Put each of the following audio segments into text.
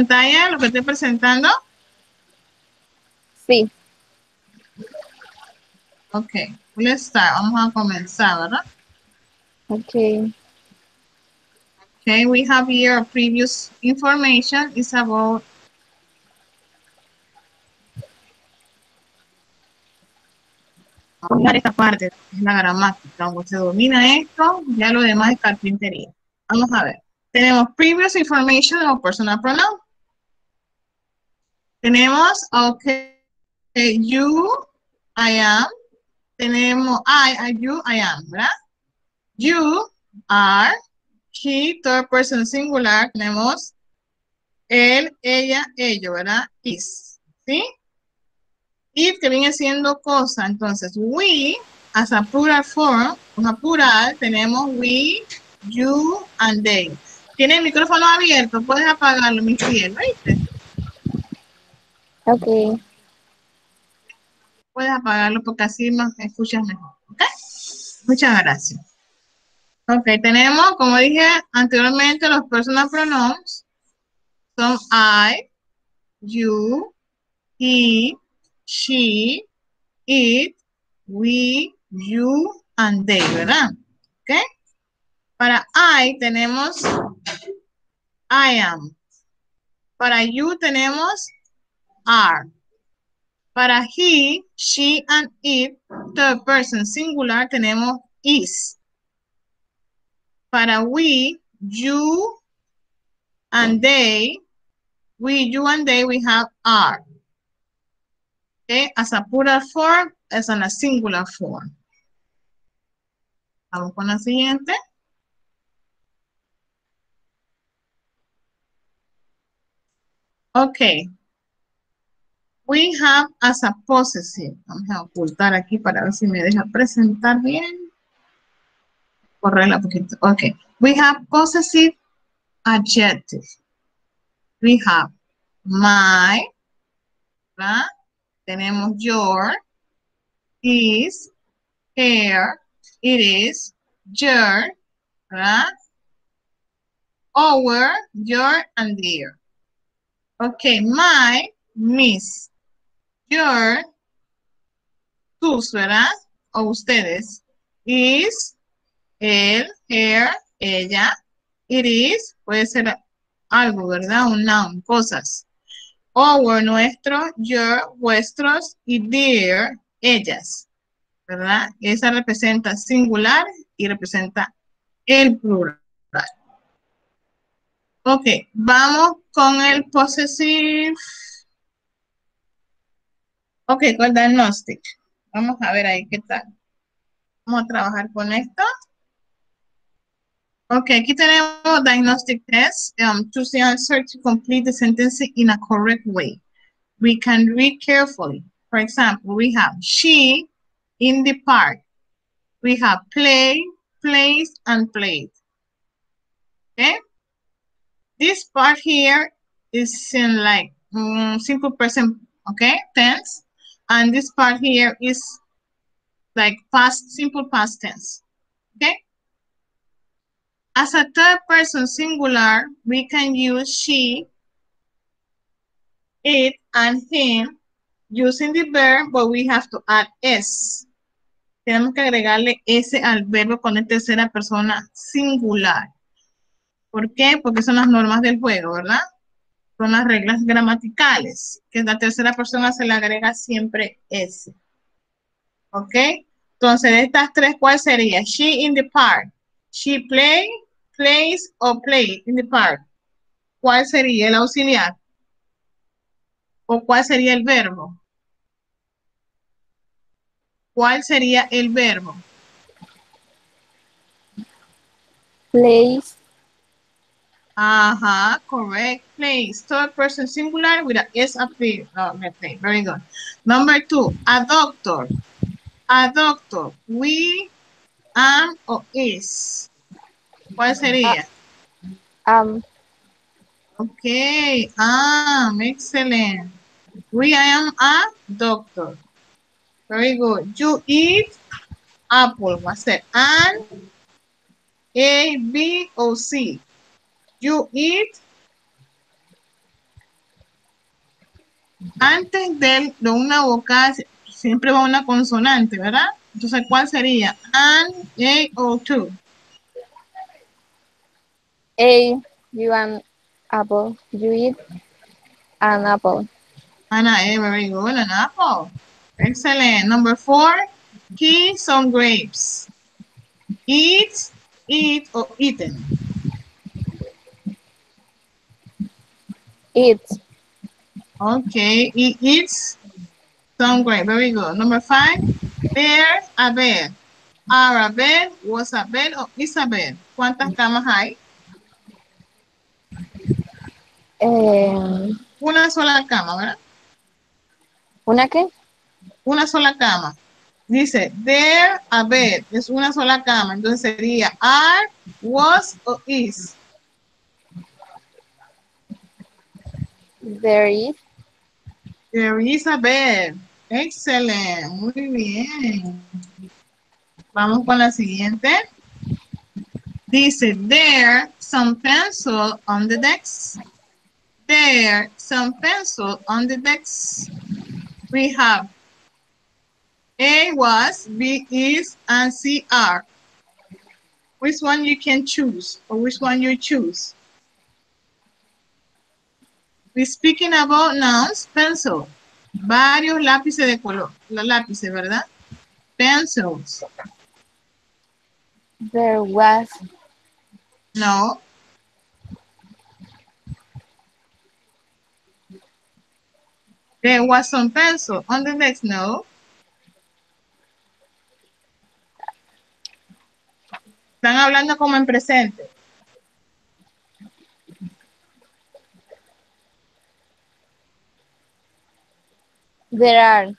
pantalla lo que estoy presentando? Sí. Ok, let's start. Vamos a comenzar, ¿verdad? Okay. Okay, we have here previous information is about esta parte, es la gramática. Cuando se domina esto, ya lo demás es carpintería. Vamos a ver. Tenemos previous information o personal pronoun. Tenemos, ok, you, I am. Tenemos I, I, you, I am, ¿verdad? You are, he, third person singular. Tenemos él, ella, ello, ¿verdad? Is, ¿sí? if que viene siendo cosa, entonces we, as a plural form, una plural, tenemos we, you, and they. Tiene el micrófono abierto, puedes apagarlo, mi ¿viste? Ok. Puedes apagarlo porque así me escuchas mejor, ¿ok? Muchas gracias. Ok, tenemos, como dije anteriormente, los personal pronouns son I, you, he, she, it, we, you, and they, ¿verdad? ¿Ok? Para I tenemos I am. Para you tenemos are. Para he, she, and it, third person singular, tenemos is. Para we, you, and they, we, you, and they, we have are. Okay, as a plural form, as in a singular form. Vamos con la siguiente. Okay. We have as a possessive. Vamos a ocultar aquí para ver si me deja presentar bien. Correrla poquito. Okay. We have possessive adjective. We have my, ¿verdad? Tenemos your, is, her, it is, your, ¿verdad? Our, your, and their. Ok, my, miss, your, tus, ¿verdad? O ustedes. Is, él, her, ella. It is, puede ser algo, ¿verdad? Un noun, cosas. Our, nuestro, your, vuestros y their, ellas. ¿Verdad? Esa representa singular y representa el plural. Ok, vamos con el possessive. Ok, con diagnostic. Vamos a ver ahí qué tal. Vamos a trabajar con esto. Ok, aquí tenemos diagnostic test. Um, choose the answer to complete the sentence in a correct way. We can read carefully. For example, we have she in the park. We have play, plays, and played. Okay? This part here is in like um, simple present, okay, tense. And this part here is like past, simple past tense, okay? As a third person singular, we can use she, it, and him using the verb, but we have to add s. Tenemos que agregarle s al verbo con la tercera persona singular. ¿Por qué? Porque son las normas del juego, ¿verdad? Son las reglas gramaticales, que la tercera persona se le agrega siempre S. ¿Ok? Entonces, de estas tres, ¿cuál sería? She in the park. She play, plays o play in the park. ¿Cuál sería el auxiliar? ¿O cuál sería el verbo? ¿Cuál sería el verbo? Plays. Uh-huh, correct. Place. Third person singular with a S appear. Oh, okay, very good. Number two, a doctor. A doctor. We, am, o is. ¿Cuál sería? Um, Okay, um, excellent. We am a doctor. Very good. You eat apple. What's that? An, A, B, O, C. You eat Antes de, de una vocal siempre va una consonante, ¿verdad? Entonces, ¿cuál sería? An, a o two. A, you an apple. You eat an apple. Anna, A, very good, an apple. Excellent. Number four, key some grapes. Eat, eat, or eaten. Eat. Okay, he eats some grape. Very good. Number five, there's a bed. Are a bed, was a bed, or is a bed. ¿Cuántas camas hay? Eh, Una sola cama, ¿verdad? ¿Una qué? Una sola cama. Dice, there a bed. Es una sola cama. Entonces sería are, was, o is. There is. There is a bed. Excelente. Muy bien. Vamos con la siguiente. Dice, there some pencil on the desk. There some pencil on the desk. We have A was, B is, and C are. Which one you can choose or which one you choose? We're speaking about nouns, pencil. Varios lápices de color. Los lápices, ¿verdad? Pencils. There was. No. There was some pencil. On the next, no. Están hablando como en presente. There are.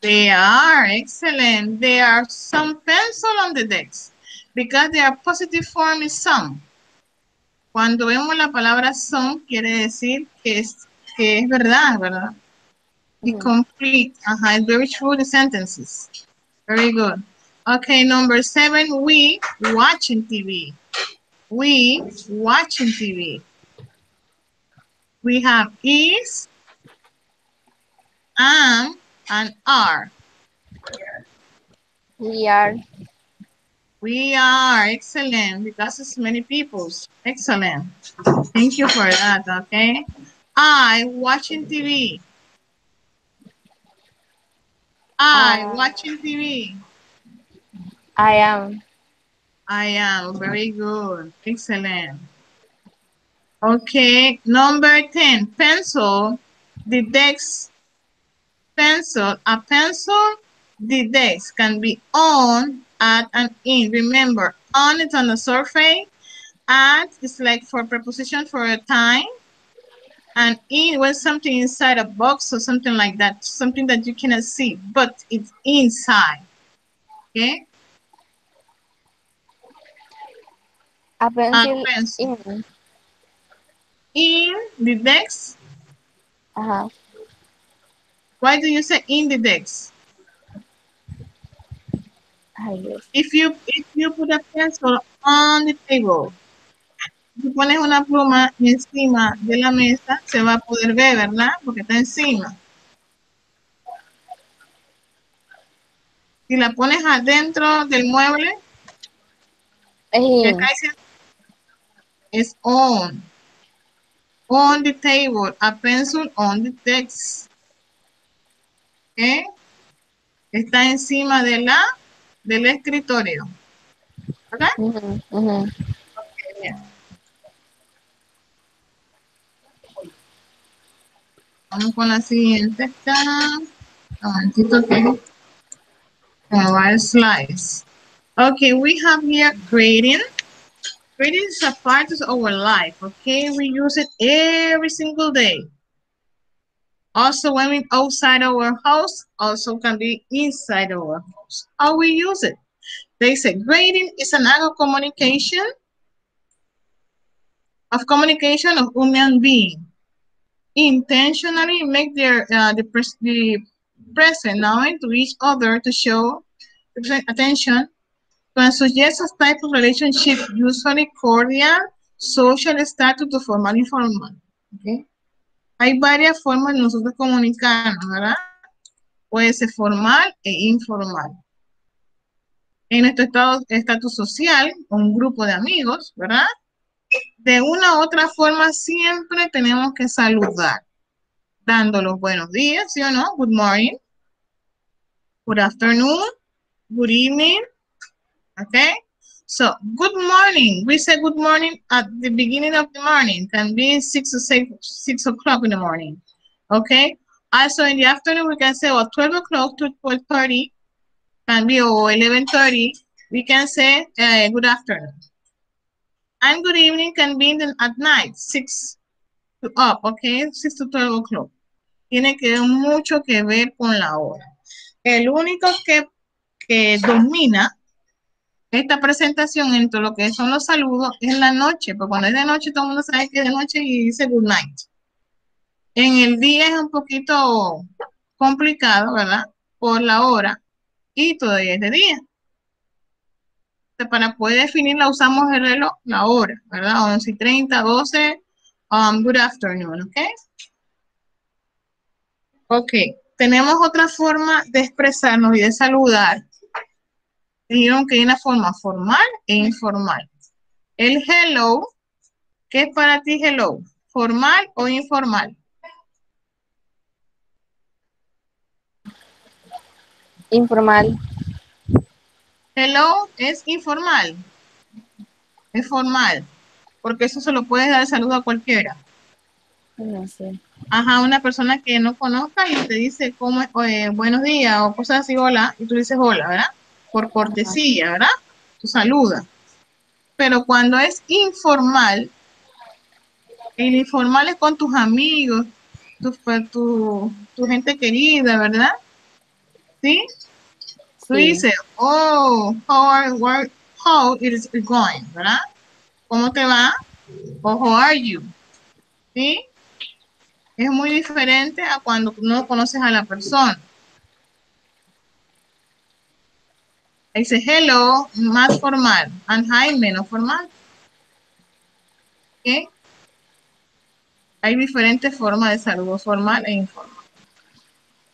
They are excellent. There are some pencil on the desk because their positive form is some. Cuando vemos la palabra some, quiere decir que es, que es verdad, ¿verdad? Mm. complete. Ajá, it's very true the sentences. Very good. Okay, number seven, we watching TV. We watching TV. We have is, am, and are. We are. We are excellent because it's many people's. Excellent. Thank you for that, okay? I watching TV. I Uh, watching TV. I am. I am very good. Excellent. Okay, number 10, pencil, the desk, pencil, a pencil, the desk can be on, at, and in. Remember, on is on the surface, at is like for preposition for a time, and in was something inside a box or something like that, something that you cannot see, but it's inside. Okay? A pencil pencil. in. In the desk, Ajá. Why do you say in the desk? Ay, Dios. If you if you put a pencil on the table, si pones una pluma encima de la mesa, se va a poder ver, ¿verdad? Porque está encima. Si la pones adentro del mueble. Es on. On the table, a pencil on the desk. Está encima de la, del escritorio. Bien. Vamos con la siguiente. Un momentito que slides. Okay, we have here grading. Grading is a part of our life, okay? We use it every single day. Also, when we outside our house, also can be inside our house. How we use it? They say grading is an act of communication of communication of human being. Intentionally make their uh, the, pres- the present knowing to each other to show attention to suggest a type of relationship usually cordial, social status to formal informal. Okay? Hay varias formas de nosotros comunicarnos, ¿verdad? Puede ser formal e informal. En nuestro estado, estatus social, un grupo de amigos, ¿verdad? De una u otra forma siempre tenemos que saludar, dando los buenos días, ¿sí o no? Good morning, good afternoon, good evening, okay? So, good morning. We say good morning at the beginning of the morning. Can be 6 or 6, 6 o'clock in the morning. Okay? Also, in the afternoon, we can say, well, 12 o'clock to 12.30. Can be, or 11.30. We can say, uh, good afternoon. And good evening can be the, at night, 6 to up, okay? 6 to 12 o'clock. Tiene que mucho que ver con la hora. El único que, que domina esta presentación entre lo que son los saludos es la noche, porque cuando es de noche todo el mundo sabe que es de noche y dice good night. En el día es un poquito complicado, ¿verdad? Por la hora y todavía es de día. Para poder definirla usamos el reloj, la hora, ¿verdad? 11 y 30, 12, um, good afternoon, ¿ok? Ok, tenemos otra forma de expresarnos y de saludar dijeron que hay una forma formal e informal. El hello, ¿qué es para ti hello? ¿Formal o informal? Informal. Hello es informal. Es formal. Porque eso se lo puedes dar saludo a cualquiera. No sé. Ajá, una persona que no conozca y te dice cómo, eh, buenos días o cosas así, hola, y tú dices hola, ¿verdad? Por cortesía, ¿verdad? Tu saluda. Pero cuando es informal, el informal es con tus amigos, tu, pues, tu, tu gente querida, ¿verdad? ¿Sí? Tú dices, oh, how, are, how is it going, ¿verdad? ¿Cómo te va? O how are you? ¿Sí? Es muy diferente a cuando no conoces a la persona. Dice hello, más formal. And hi, menos formal. ¿Ok? Hay diferentes formas de saludo formal e informal.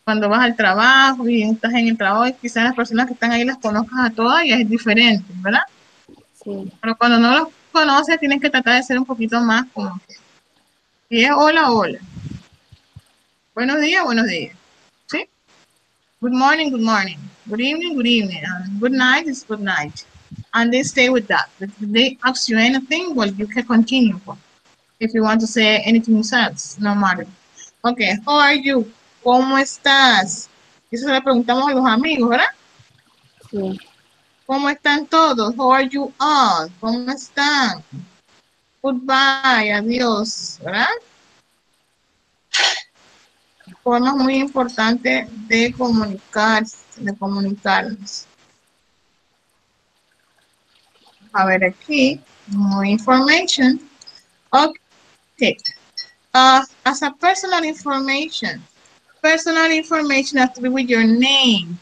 Cuando vas al trabajo y estás en el trabajo, y quizás las personas que están ahí las conozcas a todas y es diferente, ¿verdad? Sí. Pero cuando no los conoces, tienes que tratar de ser un poquito más como que. Y es hola, hola. Buenos días, buenos días. Good morning, good morning. Good evening, good evening. And good night is good night. And they stay with that. If they ask you anything, well, you can continue. If you want to say anything else, no matter. Okay, how are you? ¿Cómo estás? Eso le preguntamos a los amigos, ¿verdad? Sí. ¿Cómo están todos? How are you all? ¿Cómo están? Goodbye, adiós, ¿verdad? Formas muy importantes de comunicar, de comunicarnos. A ver aquí, more information. Okay. Uh, as a personal information, personal information has to be with your name.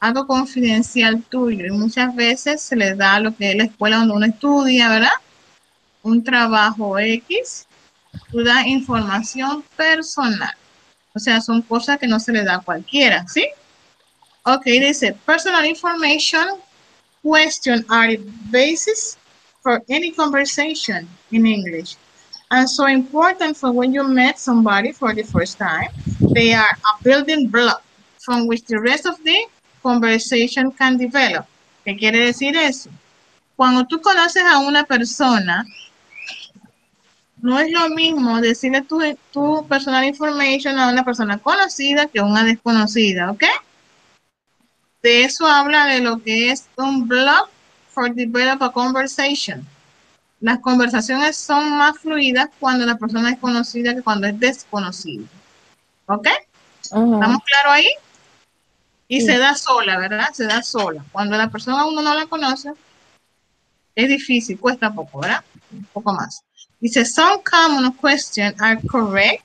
Algo confidencial tuyo. Y muchas veces se le da lo que es la escuela donde uno estudia, ¿verdad? Un trabajo X. Tú das información personal. O sea, son cosas que no se le da a cualquiera, ¿sí? Ok, dice, personal information question are the basis for any conversation in English. And so important for when you met somebody for the first time, they are a building block from which the rest of the conversation can develop. ¿Qué quiere decir eso? Cuando tú conoces a una persona, no es lo mismo decirle tu, tu personal information a una persona conocida que a una desconocida, ¿ok? De eso habla de lo que es un blog for develop a conversation. Las conversaciones son más fluidas cuando la persona es conocida que cuando es desconocida. ¿Ok? ¿Estamos claros ahí? Y se da sola, ¿verdad? Se da sola. Cuando la persona uno no la conoce, es difícil, cuesta poco, ¿verdad? Un poco más. Dice, some common questions are correct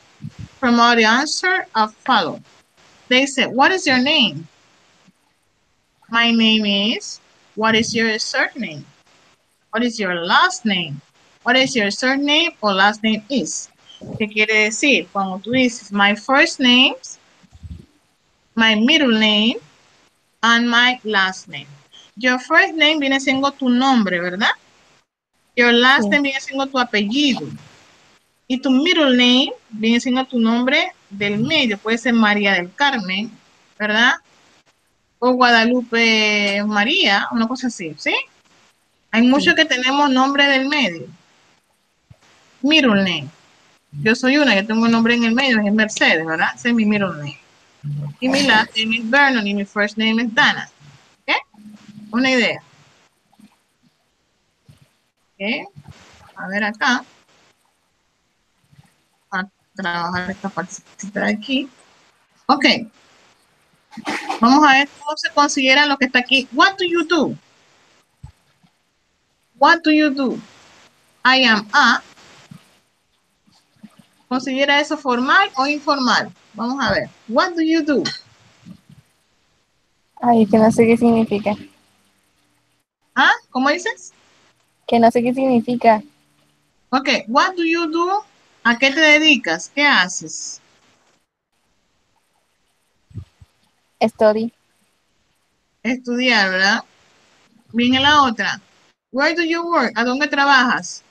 from all the answer of follow. They said, what is your name? My name is, what is your surname? What is your last name? What is your surname or last name is? ¿Qué quiere decir? Cuando tú dices my first name, my middle name, and my last name. Your first name viene siendo tu nombre, ¿verdad? Your last name viene siendo tu apellido. Y tu middle name viene siendo tu nombre del medio. Puede ser María del Carmen, ¿verdad? O Guadalupe María, una cosa así, ¿sí? Hay muchos que tenemos nombre del medio. Middle name. Yo soy una, yo tengo un nombre en el medio, es Mercedes, ¿verdad? Ese es mi middle name. Y mi last name es Vernon y mi first name es Dana. ¿Ok? Una idea. A ver acá trabajar esta parte de aquí. Ok. Vamos a ver cómo se considera lo que está aquí. What do you do? What do you do? I am a. ¿Considera eso formal o informal? Vamos a ver. What do you do? Ay, que no sé qué significa. ¿Ah? ¿Cómo dices? Que no sé qué significa. Ok. What do you do ¿A qué te dedicas? ¿Qué haces? Study. Estudiar, ¿verdad? Viene la otra. Where do you work? ¿A dónde trabajas?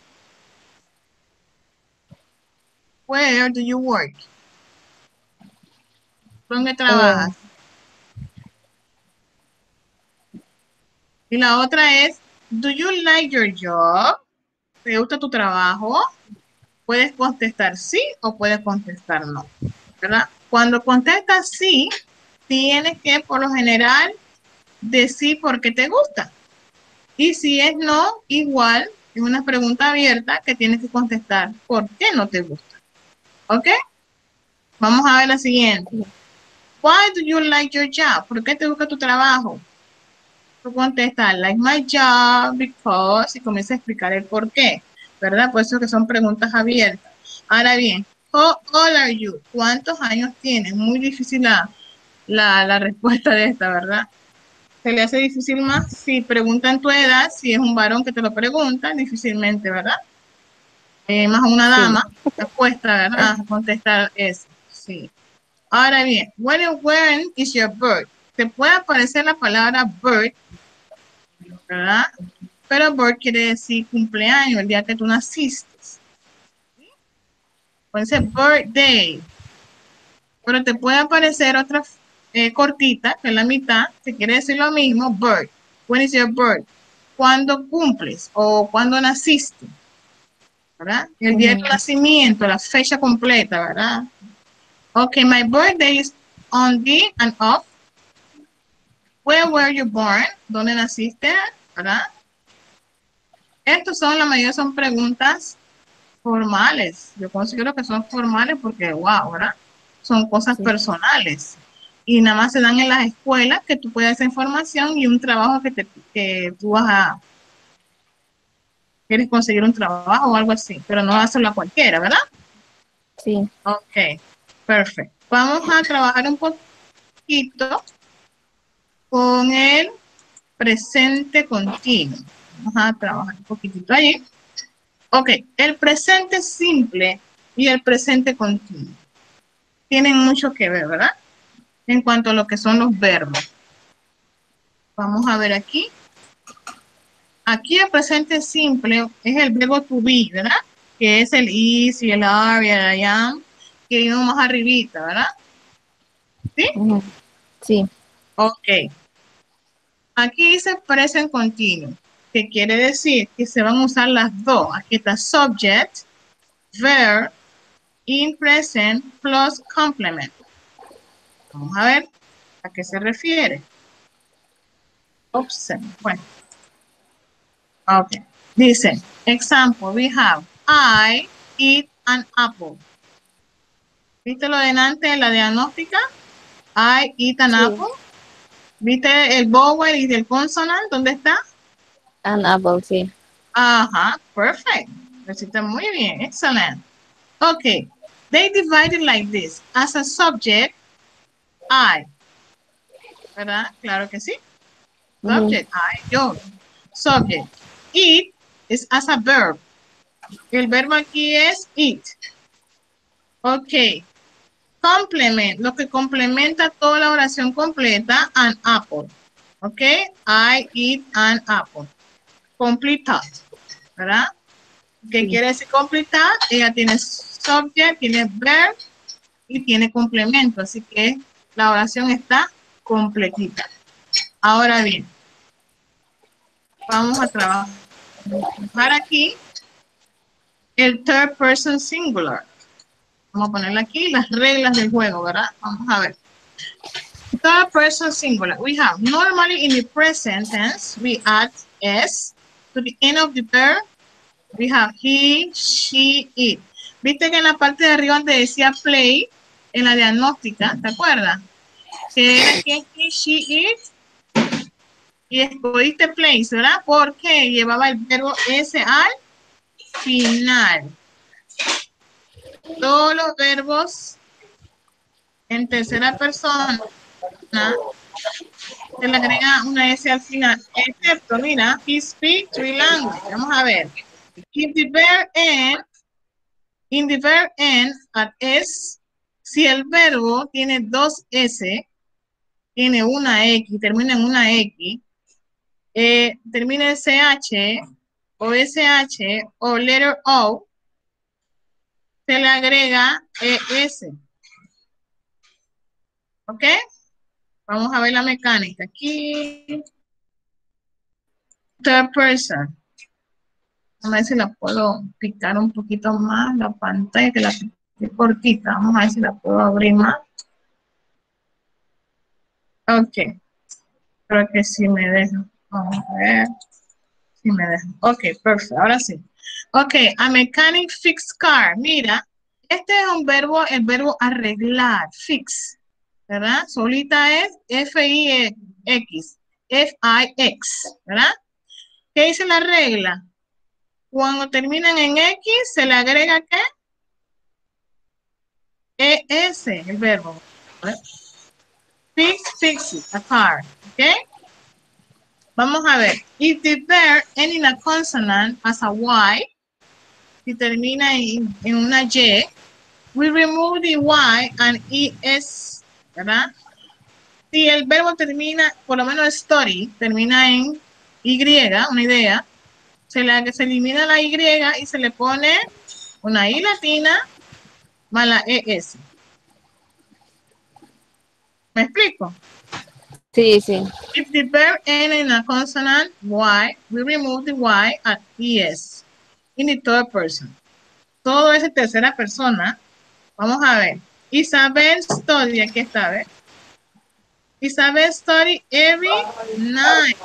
Where do you work? ¿Dónde trabajas? Y la otra es, do you like your job? ¿Te gusta tu trabajo? puedes contestar sí o puedes contestar no. Cuando contestas sí, tienes que por lo general decir por qué te gusta. Y si es no, igual es una pregunta abierta que tienes que contestar por qué no te gusta. ¿Ok? Vamos a ver la siguiente. Why do you like your job? ¿Por qué te gusta tu trabajo? Tú contestas, like my job because y comienza a explicar el por qué. ¿verdad? Por eso que son preguntas abiertas. Ahora bien, how old are you? ¿Cuántos años tienes? Muy difícil la, respuesta de esta, ¿verdad? Se le hace difícil más si preguntan tu edad, si es un varón que te lo pregunta, difícilmente, ¿verdad? Eh, más una dama, te cuesta, ¿verdad? Contestar eso, sí. Ahora bien, when, when is your birth? Te puede aparecer la palabra birth, ¿verdad? Pero birth quiere decir cumpleaños, el día que tú naciste. Puede ser birthday. Pero te puede aparecer otra eh, cortita, que es la mitad, que quiere decir lo mismo, birth. When is your birth? ¿Cuándo cumples o cuándo naciste? ¿Verdad? El día de tu nacimiento, la fecha completa, ¿verdad? Ok, my birthday is on the and off. Where were you born? ¿Dónde naciste? ¿Verdad? Estos son, la mayoría son preguntas formales. Yo considero que son formales porque, wow, ¿verdad? Son cosas personales. Y nada más se dan en las escuelas que tú puedes esa información y un trabajo que, te, que tú vas a... Quieres conseguir un trabajo o algo así, pero no hacerlo a cualquiera, ¿verdad? Sí. Ok, perfecto. Vamos a trabajar un poquito con el presente continuo. Vamos a trabajar un poquitito allí. Ok, el presente simple y el presente continuo tienen mucho que ver, ¿verdad? En cuanto a lo que son los verbos. Vamos a ver aquí. Aquí el presente simple es el verbo to be, ¿verdad? Que es el is y el are y el I am, que vimos más arribita, ¿verdad? ¿Sí? Sí. Ok. Aquí dice present continuo que quiere decir que se van a usar las dos. Aquí está subject, verb, in present plus complement. Vamos a ver a qué se refiere. Observe. Bueno. Ok. Dice, example, we have I eat an apple. ¿Viste lo de antes, la diagnóstica? I eat an apple. ¿Viste el vowel y el consonant? ¿Dónde está? An apple, sí. Ajá, perfect. Lo muy bien, excellent. Okay, they divided like this. As a subject, I. ¿Verdad? Claro que sí. Subject, I, yo. Subject. Eat is as a verb. El verbo aquí es eat. Ok. Complement, lo que complementa toda la oración completa, an apple. Ok. I eat an apple. Completed. ¿Verdad? ¿Qué quiere decir completar? Ella tiene subject, tiene verb y tiene complemento. Así que la oración está completita. Ahora bien, vamos a trabajar aquí el third person singular. Vamos a ponerle aquí las reglas del juego, ¿verdad? Vamos a ver. Third person singular. We have normally in the present tense, we add s to the end of the verb. We have he, she, it. Viste que en la parte de arriba donde decía play, en la diagnóstica, ¿te acuerdas? Que era he, she, it. Y escogiste place, ¿verdad? Porque llevaba el verbo S al final. Todos los verbos en tercera persona se le agrega una S al final, excepto, mira, he speaks three languages. Vamos a ver. In the verb end, in the verb end at S, si el verbo tiene dos S, tiene una X, termina en una X, eh, termina en CH o SH o letter O, se le agrega ES. ¿Ok? Vamos a ver la mecánica. Aquí. Third person. A ver si la puedo picar un poquito más la pantalla, que la piqué cortita. Vamos a ver si la puedo abrir más. Ok. Creo que sí me deja. Vamos a ver si me deja. Ok, perfecto. Ahora sí. Ok, a mechanic fix car. Mira, este es un verbo, el verbo arreglar, fix. ¿Verdad? Solita es F-I-X. F-I-X. ¿Verdad? ¿Qué dice la regla? Cuando terminan en X, se le agrega ¿qué? ES, el verbo. Fix, fix it, a car. ¿Ok? Vamos a ver. If the verb ends in a consonant as a Y, si termina en, una Y, we remove the Y and ES, ¿verdad? Si el verbo termina, por lo menos story, termina en Y, una idea, se, se elimina la Y y se le pone una I latina más la ES. ¿Me explico? Sí, sí. If the verb ends in a consonant Y, we remove the Y at ES in the third person. Todo es en tercera persona. Vamos a ver. Isabel study, aquí está, ¿ves? Isabel study every night.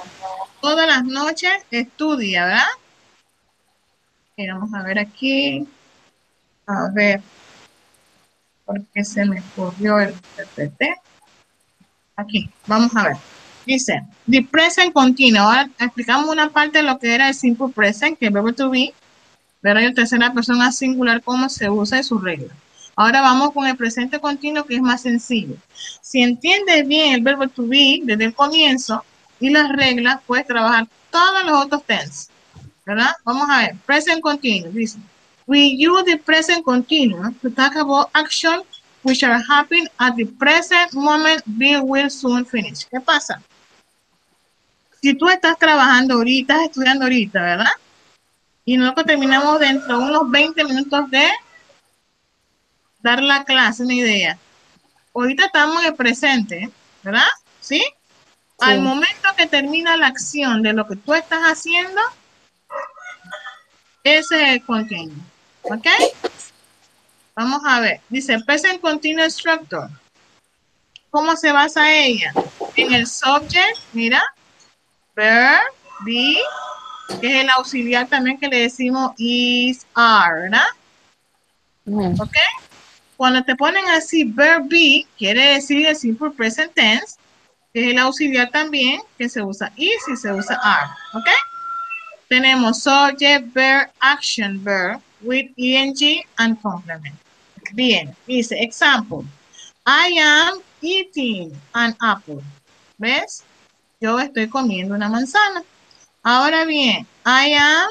Todas las noches estudia, ¿verdad? Vamos a ver aquí. A ver. Porque se me ocurrió el PPT. Aquí, vamos a ver. Dice, the present continuo. Ahora explicamos una parte de lo que era el simple present, que es verbo to be. Pero en tercera persona singular, cómo se usa y sus reglas. Ahora vamos con el presente continuo, que es más sencillo. Si entiendes bien el verbo to be desde el comienzo y las reglas, puedes trabajar todos los otros tenses. ¿Verdad? Vamos a ver. Present continuous. Dice, we use the present continuous to talk about action which are happening at the present moment being will soon finish. ¿Qué pasa? Si tú estás trabajando ahorita, estás estudiando ahorita, ¿verdad? Y nosotros terminamos dentro de unos 20 minutos de dar la clase, una idea. Ahorita estamos en el presente, ¿verdad? ¿Sí? Al momento que termina la acción de lo que tú estás haciendo, ese es el continuo. ¿Ok? Vamos a ver. Dice present continuous structure. ¿Cómo se basa ella? En el subject, mira. Verb, be, que es el auxiliar también que le decimos is, are, ¿verdad? ¿Ok? Cuando te ponen así, verb be, quiere decir el simple present tense, que es el auxiliar también, que se usa is y se usa are, ¿ok? Tenemos subject, verb, action, verb, with ing and complement. Bien, dice, example. I am eating an apple. ¿Ves? Yo estoy comiendo una manzana. Ahora bien, I am,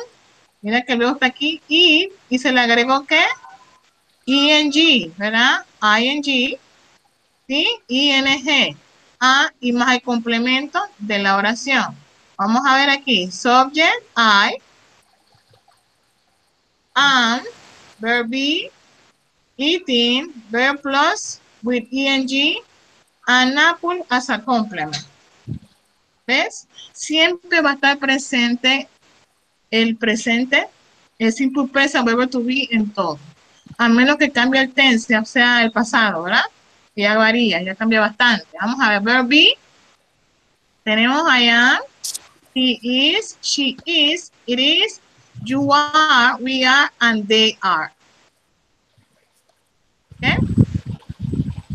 mira que luego está aquí, eat, y se le agregó ¿qué? ing, ¿verdad? ing, ¿sí? ing, a y más el complemento de la oración. Vamos a ver aquí, subject, I, am, verb be, eating, verb plus with ing, an apple as a complement. ¿Ves? Siempre va a estar presente el presente, el simple present, verbo to be en todo. A menos que cambie el tense, o sea, el pasado, ¿verdad? Ya varía, ya cambia bastante. Vamos a ver, verb be. Tenemos I am, he is, she is, it is, you are, we are, and they are. ¿Okay?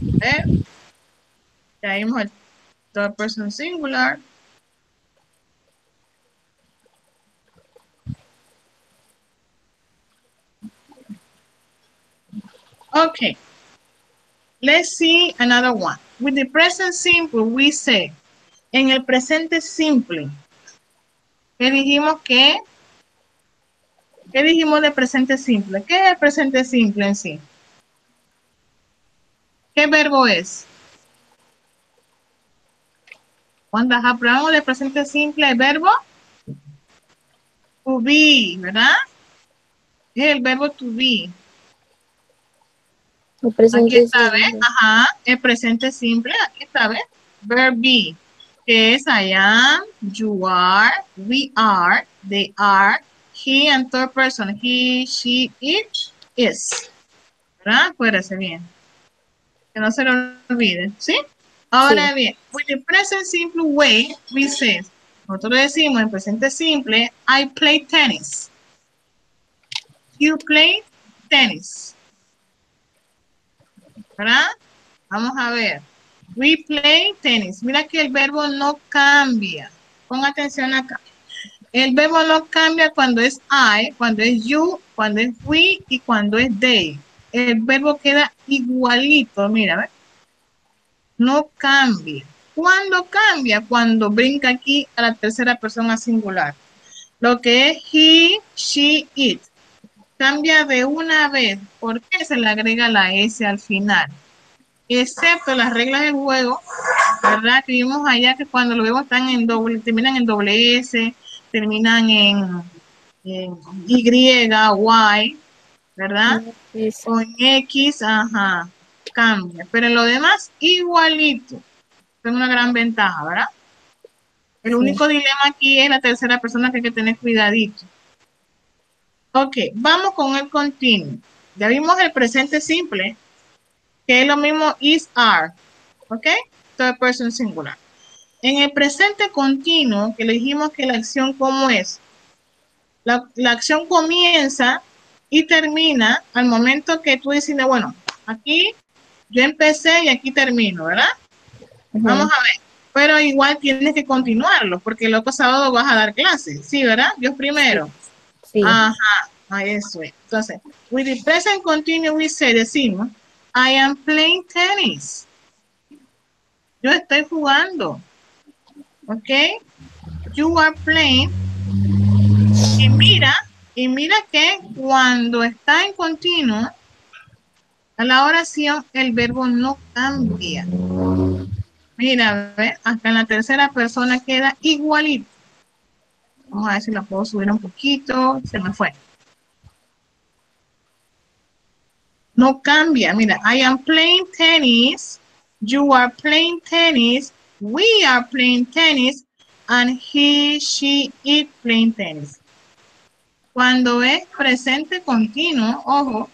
¿Ver? Ya el third person singular. Okay. Let's see another one. With the present simple, we say, en el presente simple, ¿qué dijimos que? ¿Qué dijimos de presente simple? ¿Qué es el presente simple en sí? ¿Qué verbo es? Cuando hablamos de presente simple, el verbo to be, ¿verdad? Es el verbo to be. El presente Aquí está, ¿ves? simple. Ajá, el presente simple, aquí está, ¿ves? Verb be, que es I am, you are, we are, they are, he and third person, he, she, it, is. ¿Verdad? Acuérdese bien. Que no se lo olvide, ¿sí? Ahora Sí. bien, with the present simple way, we say, nosotros decimos en presente simple, I play tennis. You play tennis. ¿verdad? Vamos a ver. We play tennis. Mira que el verbo no cambia. Pon atención acá. El verbo no cambia cuando es I, cuando es you, cuando es we y cuando es they. El verbo queda igualito, mira, ¿ves? No cambia. ¿Cuándo cambia? Cuando brinca aquí a la tercera persona singular. Lo que es he, she, it cambia de una vez. ¿Por qué se le agrega la S al final? Excepto las reglas del juego, ¿verdad? Que vimos allá que cuando lo vemos están en doble, terminan en doble S, terminan en, en Y, Y, ¿verdad? Sí, sí. Con X, ajá, cambia. Pero en lo demás, igualito. Es una gran ventaja, ¿verdad? El Sí. único dilema aquí es la tercera persona que hay que tener cuidadito. Ok, vamos con el continuo. Ya vimos el presente simple, que es lo mismo is, are. Ok, third person singular. En el presente continuo, que le dijimos que la acción cómo es. La, la acción comienza y termina al momento que tú dices, bueno, aquí yo empecé y aquí termino, ¿verdad? Vamos a ver. Pero igual tienes que continuarlo, porque el otro sábado vas a dar clases, ¿sí, verdad? Dios primero. Sí. Ajá, a eso es. Entonces, with the present continuous we say, decimos, I am playing tennis. Yo estoy jugando. ¿Ok? You are playing. Y mira, y mira que cuando está en continuo, a la oración el verbo no cambia. Mira, ve, hasta en la tercera persona queda igualito. Vamos a ver si la puedo subir un poquito. Se me fue. No cambia. Mira, I am playing tennis. You are playing tennis. We are playing tennis. And he, she, it playing tennis. Cuando es presente continuo, ojo,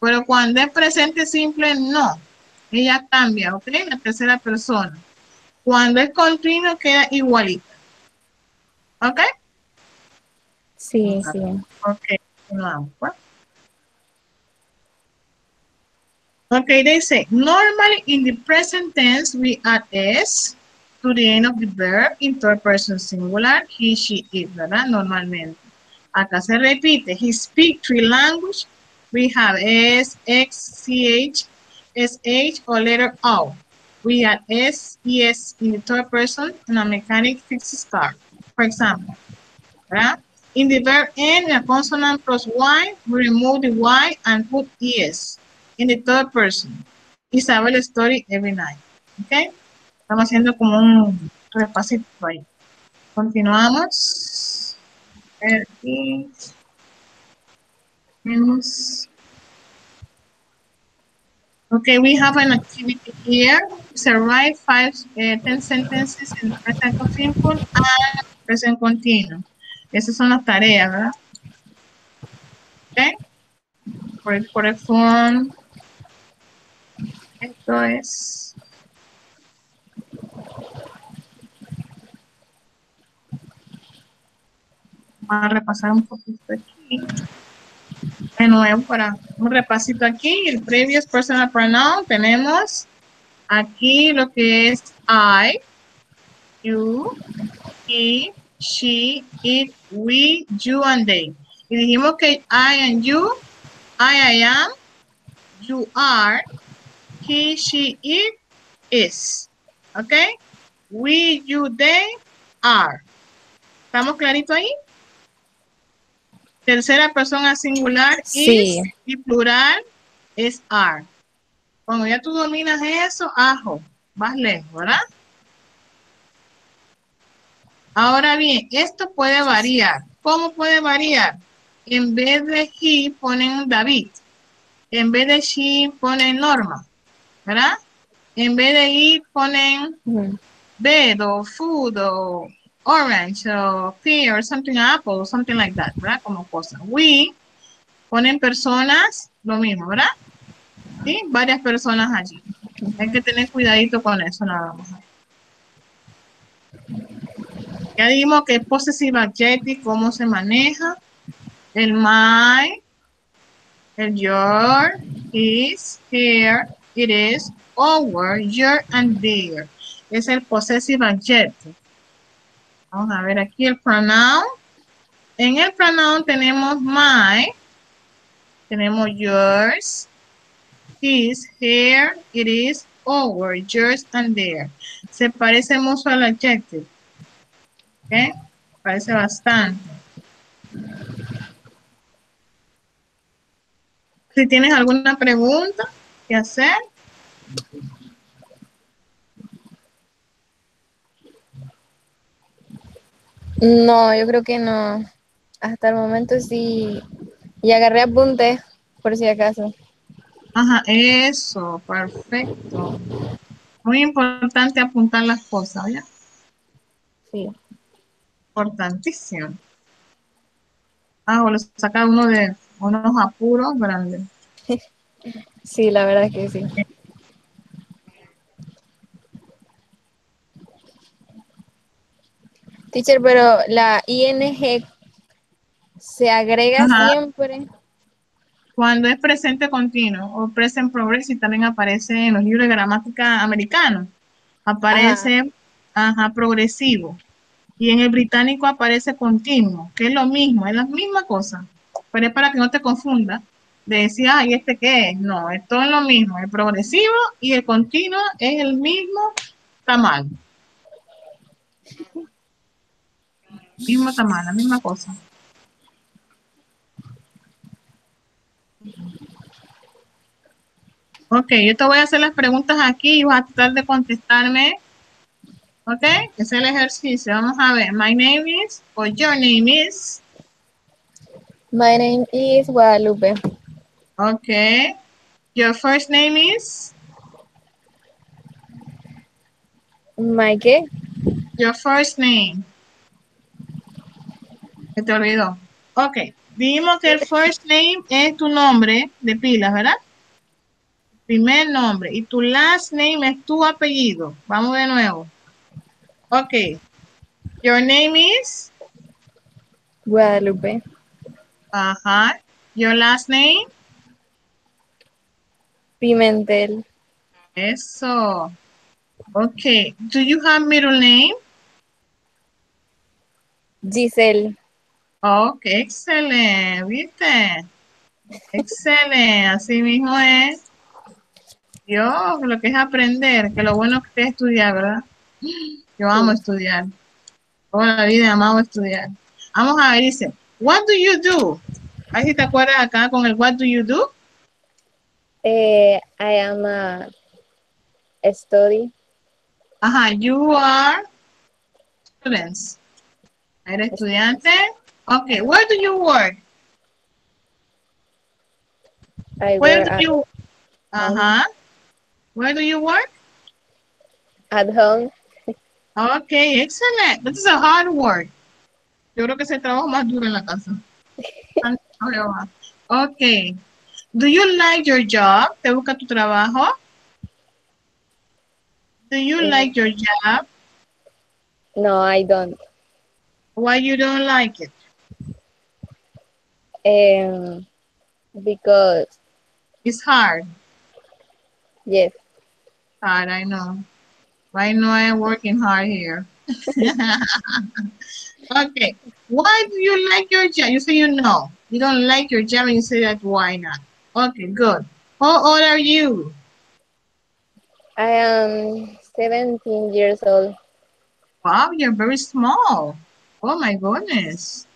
pero cuando es presente simple, no. Ella cambia, ¿ok? La tercera persona. Cuando es continuo, queda igualita. ¿Ok? Sí, sí. Ok, continuamos, pues. Okay, they say, normally in the present tense, we add S to the end of the verb in third person singular, he, she, it, ¿verdad? Normalmente. Acá se repite, he speak three language, we have S, X, CH, SH, or letter O. We add S, ES in the third person, and a mechanic fixes car, for example. ¿verdad? In the verb end, a consonant plus Y, we remove the Y and put ES in the third person. Isabel story every night. ¿Ok? Estamos haciendo como un repasito ahí. Continuamos. Aquí. Tenemos Okay, we have an activity here. Write five, uh, ten sentences in present simple and present continuous. Esas son las tareas, ¿verdad? Okay. Correct. Esto es. A repasar un poquito aquí de nuevo para un repasito aquí, el previous personal pronoun, tenemos aquí lo que es I, you, he, she, it, we, you, and they. Y dijimos que I and you, I, I am, you are, he, she, it, is. ¿Ok? We, you, they, are. ¿Estamos clarito ahí? Tercera persona singular sí. y plural es are. Cuando ya tú dominas eso, ajo, vas lejos, ¿verdad? Ahora bien, esto puede variar. ¿Cómo puede variar? En vez de he ponen David. En vez de she ponen Norma. ¿Verdad? En vez de ir ponen bed o food o orange or pear or something apple something like that, ¿verdad? Como cosa. We ponen personas, lo mismo, ¿verdad? Sí, varias personas allí. Hay que tener cuidadito con eso, nada más. Ya dijimos que es possessive adjective, cómo se maneja. El my, el your, his, here, it is, our, your, and their. Es el possessive adjective. Vamos a ver aquí el pronoun. En el pronoun tenemos my, tenemos yours, his, here, it is, our, yours, and there. Se parece mucho al adjective. ¿Ok? Parece bastante. Si tienes alguna pregunta que hacer. No, yo creo que no. Hasta el momento sí. Y agarré apuntes, por si acaso. Ajá, eso, perfecto. Muy importante apuntar las cosas, ¿ya? Sí. Importantísimo. Ah, o lo saca uno de unos apuros grandes. sí, la verdad que sí. Teacher, pero la ING se agrega siempre. Cuando es presente continuo o present progressive también aparece en los libros de gramática americanos. Aparece ajá. progresivo. Y en el británico aparece continuo, que es lo mismo, es la misma cosa. Pero es para que no te confunda de decir, ay, ¿este qué es? No, es todo lo mismo. El progresivo y el continuo es el mismo tamal. Mismo tamaño, la misma cosa. Ok, yo te voy a hacer las preguntas aquí y vas a tratar de contestarme. Ok, es el ejercicio. Vamos a ver. My name is, o your name is. My name is Guadalupe. Ok. Your first name is? My qué? Your first name. Se te olvidó. Ok. Dijimos que el first name es tu nombre de pilas, ¿verdad? Primer nombre. Y tu last name es tu apellido. Vamos de nuevo. Ok. Your name is? Guadalupe. Ajá. Your last name? Pimentel. Eso. Ok. Do you have middle name? Giselle. Ok, excelente, ¿viste? Excelente, así mismo es. Yo, lo que es aprender, que lo bueno que es estudiar, ¿verdad? Yo amo estudiar. Toda la vida amado estudiar. Vamos a ver, dice, what do you do? Ahí si te acuerdas acá con el what do you do. Eh, I am a study. Ajá, you are students. ¿Eres estudiante? Okay, where do you work? I Where do you Ajá. Where do you work? at home. Okay, excellent. This is a hard work. Yo creo que es el trabajo más duro en la casa. Okay. Do you like your job? ¿Te gusta tu trabajo? Do you Eh. like your job? No, I don't. Why you don't like it? Um, because It's hard. yes, Hard, I know. I know I'm working hard here. okay. Why do you like your job? You say you know. You don't like your job and you say that why not? Okay, good. How old are you? I am 17 years old. Wow, you're very small. Oh my goodness.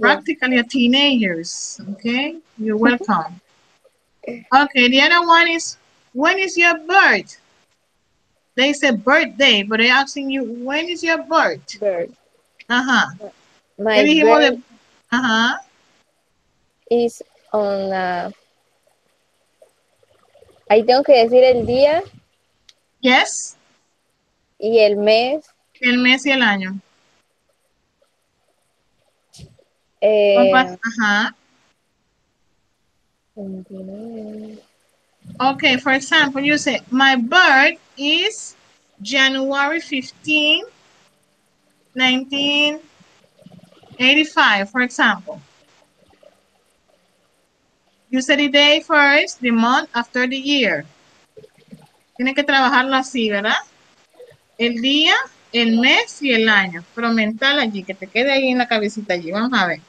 Practically a teenagers. Okay, you're welcome. okay, the other one is when is your birth? They say birthday, but they're asking you when is your birth? Birth. Uh-huh. My ¿Qué dijimos birth de- Ajá. is on. Uh, ahí tengo que decir el día Yes. y el mes. El mes y el año. Eh, Ajá. Okay, for example, you say, my birth is January 15, 1985, for example. You say the day first, the month after the year. Tiene que trabajarlo así, ¿verdad? El día, el mes y el año. Pero mental allí, que te quede ahí en la cabecita allí. Vamos a ver.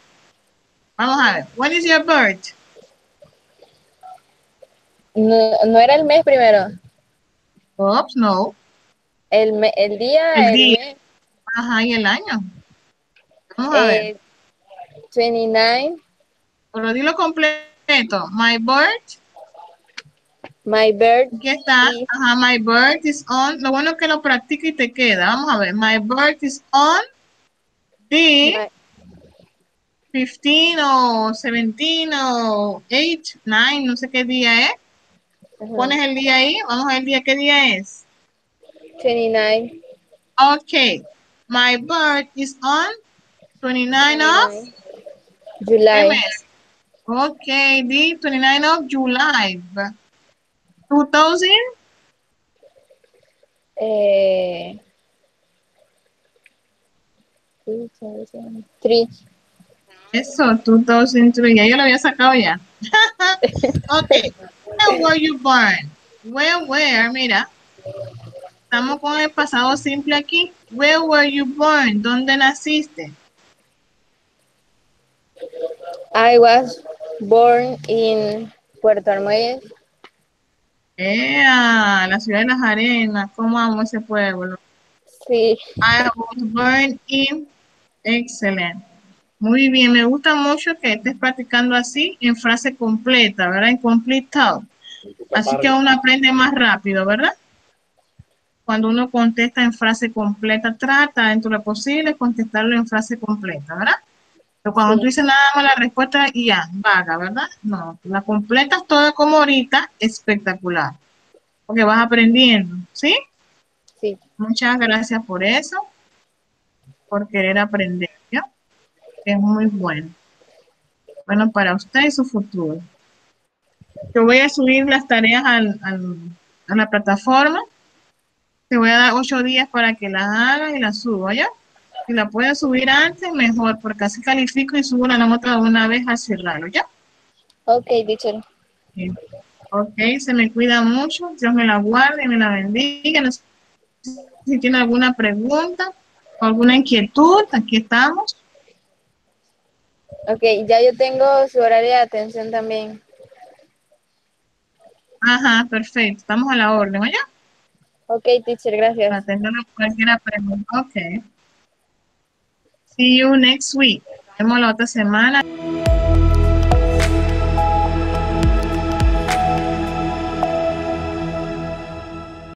Vamos a ver. When is your birth? No, no era el mes primero. Oops, no. El, me- el día, El el, día. mes, Ajá, y el año. Vamos a ver. eh, 29. Pero dilo completo. My birth, My birth aquí está. Sí. Ajá, my birth is on. Lo bueno es que lo practica y te queda. Vamos a ver. My birth is on the my- 15 o 17 o 8, 9, no sé qué día es. ajá, Pones el día ahí. Vamos a ver el día. ¿Qué día es? 29. Ok. My birth is on 29 of 29. ¿qué July. Ok, the 29 of July. 2000. Eh, three. Eso, 2003. Ya yo lo había sacado ya. ok. Where were you born? Where, where, mira. Estamos con el pasado simple aquí. Where were you born? ¿Dónde naciste? I was born in Puerto Armuelles. ¡Ea! La ciudad de las arenas. ¿Cómo amo ese pueblo? Sí. I was born in. Excelente. Muy bien, me gusta mucho que estés practicando así en frase completa, ¿verdad? En complete thought. Así que uno aprende más rápido, ¿verdad? Cuando uno contesta en frase completa, trata dentro de lo posible contestarlo en frase completa, ¿verdad? Pero cuando Sí. tú dices nada más la respuesta y ya, vaga, ¿verdad? No, la completas toda como ahorita, espectacular. Porque vas aprendiendo, ¿sí? Sí. Muchas gracias por eso, por querer aprender, ¿ya? Es muy bueno. Bueno, para usted y su futuro. Yo voy a subir las tareas al- al- a la plataforma. Te voy a dar ocho días para que las hagas y las subo, ¿ya? Si la puedes subir antes, mejor, porque así califico y subo la nota de una vez a cerrarlo, ¿ya? Ok, teacher. Ok, se me cuida mucho. Dios me la guarde, me la bendiga. No sé si tiene alguna pregunta o alguna inquietud, aquí estamos. Ok, ya yo tengo su horario de atención también. Ajá, perfecto. Estamos a la orden, ¿oye? Ok, teacher, gracias. Para atender cualquier pregunta. Ok. See you next week. Nos vemos la otra semana.